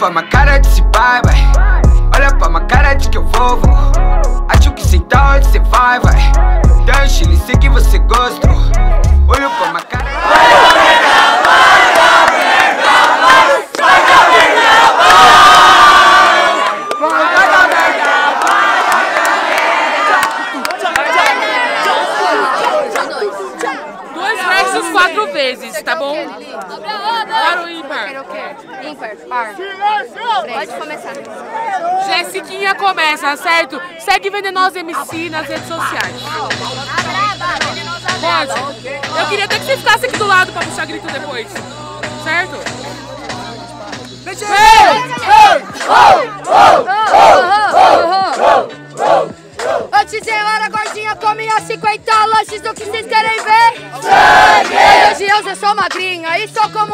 pra minha cara de se vai, vai. Olha pra minha cara de que eu vou, vou. Acho que sei tá onde cê vai, vai. Deixa ele sei que você gosta. Olha pra minha cara. Dois versos quatro vezes, tá bom? Para o ímpar. Quero o quê? Ímpar, par. Pode começar. Jessiquinha começa, certo? Segue Venenosa MC nas redes sociais. Pode. Eu queria até que você ficasse aqui do lado pra puxar grito depois. Certo? Ô tesoura gordinha com minhas 50 lanches, o que vocês querem ver? Sangue! Hoje eu sou magrinha e sou como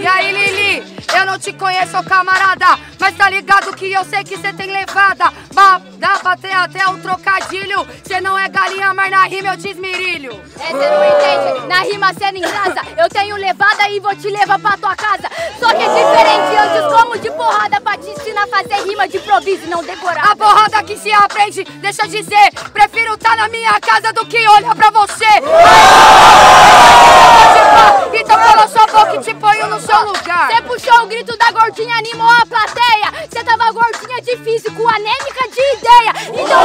E aí, Lili? Eu não te conheço, camarada, mas tá ligado que eu sei que cê tem levada. Ba dá pra ter até um trocadilho. Cê não é galinha, mas na rima eu te esmirilho. É, cê não entende? Na rima cê não engrasa. Eu tenho levada e vou te levar pra tua casa. Só que é diferente, eu descomo de porrada pra te ensinar a fazer rima de improviso e não decorar. A porrada que se aprende, deixa eu dizer, prefiro tá na minha casa do que olhar pra você. Grito da gordinha, animou a plateia. Cê tava gordinha de físico, anêmica de ideia. Então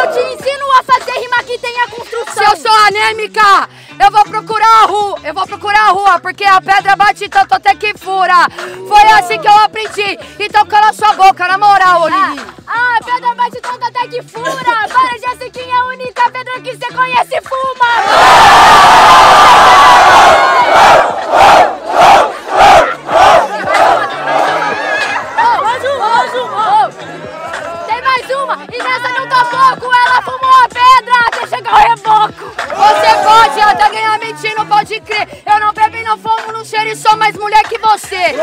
eu te ensino a fazer rima que tenha Se construção. eu sou anêmica, eu vou procurar a rua, eu vou procurar a rua, porque a pedra bate tanto até que fura. Foi assim que eu aprendi. Então cala sua boca, na moral, ô Lili. Ah, a pedra bate tanto até que fura. Para, Jessiquinha, é a única pedra que cê conhece fuma. Você.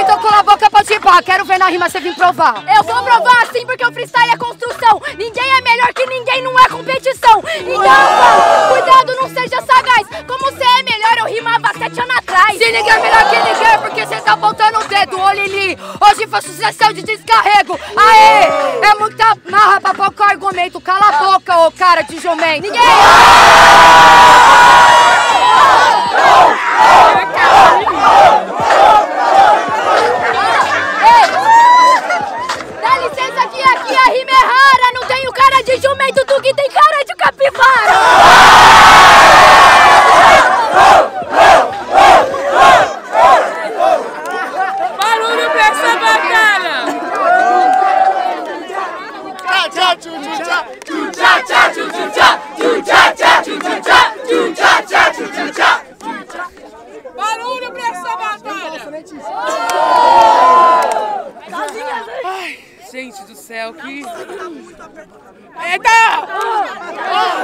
Então cala a boca, ir pá. Quero ver na rima você vir provar. Eu vou provar sim, porque o freestyle é construção. Ninguém é melhor que ninguém, não é competição. Então, cuidado, não seja sagaz. Como você é melhor, eu rimava sete anos atrás. Se ninguém é melhor que ninguém, porque você tá apontando o dedo, ô Lili. Hoje foi sucessão de descarrego. Aê, é muita marra pra pouco argumento. Cala a boca, ô cara de jumento. Ninguém. Essa batalha! Barulho pra essa batalha! Ai, gente do céu, que. Eita! Ah,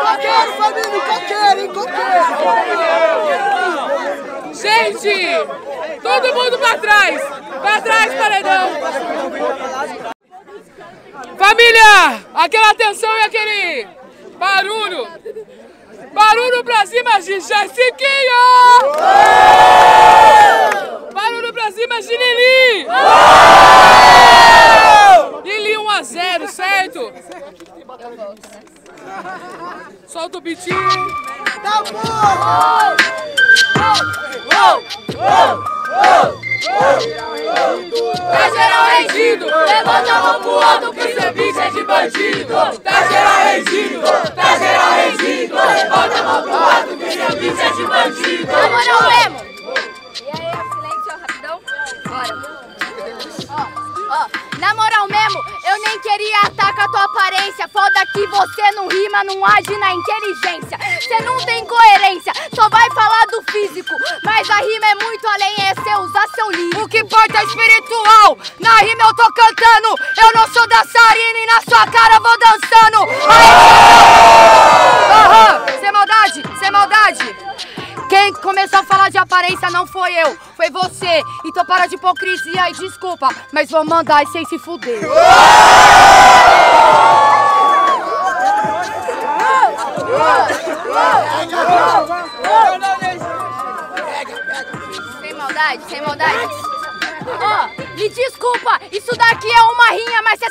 Coqueiro, família, coqueiro, hein, coqueiro. Gente! Todo mundo pra trás! Pra trás, paredão! Família! Aquela atenção e aquele barulho! Barulho pra cima de Jessiquinha! Barulho pra cima de Lili! Lili 1 a 0, certo? Solta o beatinho! Tá Levanta a mão pro alto que esse bicho é de bandido! Tá geral rendido! Tá geral rendido! Levanta a mão pro alto que esse bicho é de bandido! Na moral mesmo. E aí, silêncio, rapidão. Bora. Ó, ó, na moral mesmo, não age na inteligência. Você não tem coerência, só vai falar do físico. Mas a rima é muito além, é você usar seu livro. O que importa é espiritual. Na rima eu tô cantando. Eu não sou dançarina e na sua cara eu vou dançando. Aham, sem maldade, sem maldade. Quem começou a falar de aparência não foi eu, foi você. Então para de hipocrisia e desculpa, mas vou mandar e sem se fuder.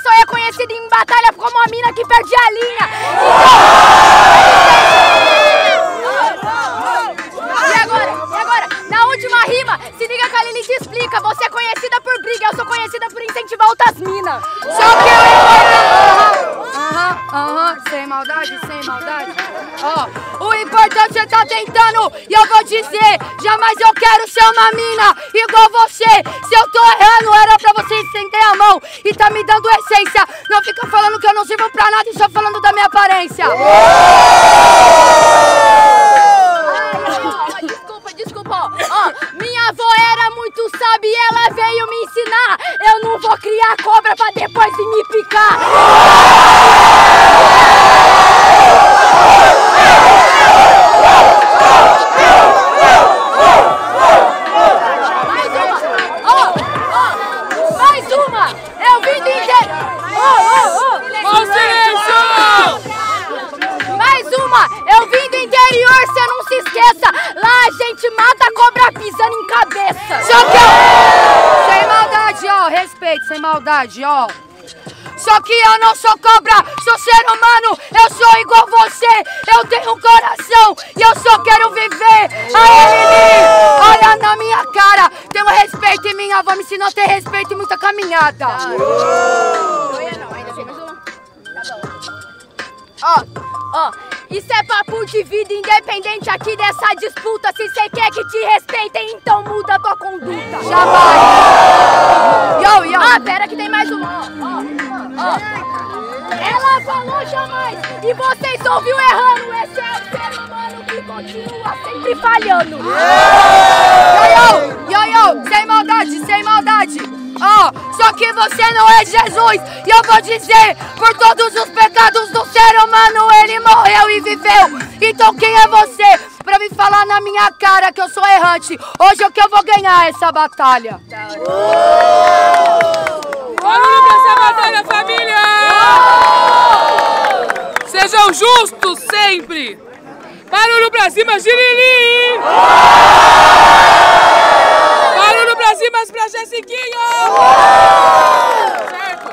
sou reconhecida em batalha como a mina que perde a linha. E agora, e agora, na última rima, se liga que a Lili te explica. Você é conhecida por briga, eu sou conhecida por incentivar outras minas. Só que eu maldade, sem maldade. Ó, o importante é tá tentando e eu vou dizer, jamais eu quero ser uma mina igual você. Se eu tô errando, era pra você estender a mão e tá me dando essência. Não fica falando que eu não sirvo pra nada e só falando da minha aparência. Cabeça! Só que eu... Sem maldade, ó, respeito, sem maldade, ó. Só que eu não sou cobra, sou ser humano, eu sou igual você, eu tenho um coração e eu só quero viver. Aí, Lili, olha na minha cara, tenho respeito e minha avó me ensinou a ter respeito e muita caminhada. Tá. Ó, ó, isso é papo de vida independente aqui dessa disputa. Se cê quer que te respeitem, então muda tua conduta. Jamais. Yo, yo. Ah, pera que tem mais ó. Ela falou jamais e vocês ouviu errando. Esse é o ser humano que continua sempre falhando. É Jesus. E eu vou dizer, por todos os pecados do ser humano, ele morreu e viveu. Então quem é você pra me falar na minha cara que eu sou errante? Hoje é que eu vou ganhar essa batalha. Barulho pra essa batalha, família! Sejam justos sempre! Barulho pra cima, Girili! Barulho pra cima pra Jessiquinho! Certo?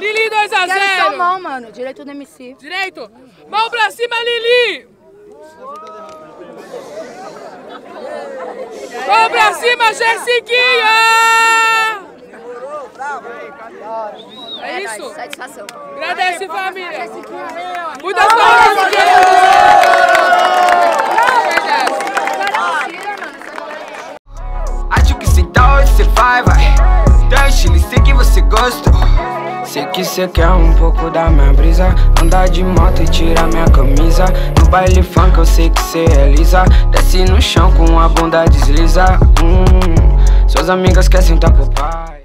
Lili 2 a Quero sua 0 mão, mano. Direito do MC. Direito! Mão pra cima, Lili! Mão pra cima, Jessiquinha! É isso? Satisfação. Agradece, família! Muitas palmas! Acho que se tá hoje cê vai, vai Tem estilo, sei que você gosta Sei que cê quer um pouco da minha brisa. Andar de moto e tirar minha camisa. No baile funk eu sei que cê é lisa. Desce no chão com a bunda desliza. Hum, Suas amigas querem sentar pro pai